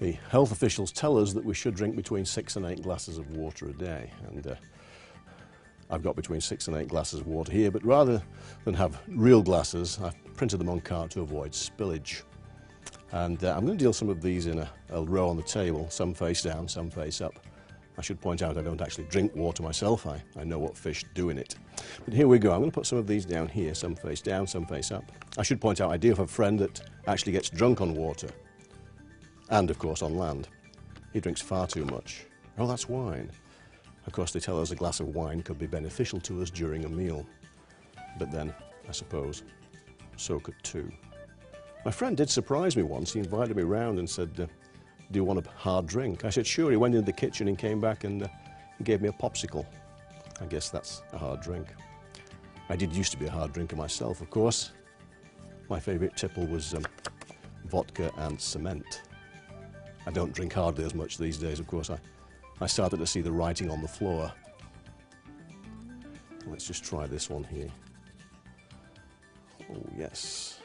The health officials tell us that we should drink between six and eight glasses of water a day. And uh, I've got between six and eight glasses of water here, but rather than have real glasses, I've printed them on card to avoid spillage. And uh, I'm going to deal some of these in a, a row on the table, some face down, some face up. I should point out I don't actually drink water myself, I, I know what fish do in it. But here we go, I'm going to put some of these down here, some face down, some face up. I should point out I do have a friend that actually gets drunk on water, and of course on land. He drinks far too much. Oh, that's wine. Of course, they tell us a glass of wine could be beneficial to us during a meal. But then, I suppose, so could two. My friend did surprise me once. He invited me round and said, uh, do you want a hard drink? I said, sure. He went into the kitchen and came back and uh, gave me a popsicle. I guess that's a hard drink. I did used to be a hard drinker myself, of course. My favourite tipple was um, vodka and cement. I don't drink hardly as much these days, of course. I, I started to see the writing on the floor. Let's just try this one here. Oh, yes.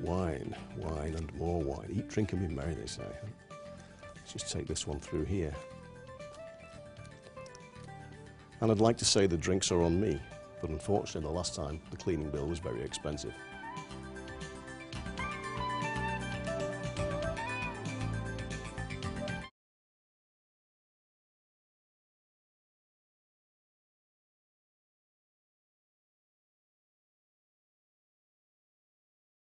Wine, wine and more wine. Eat, drink and be merry, they say. Let's just take this one through here. And I'd like to say the drinks are on me, but unfortunately the last time the cleaning bill was very expensive.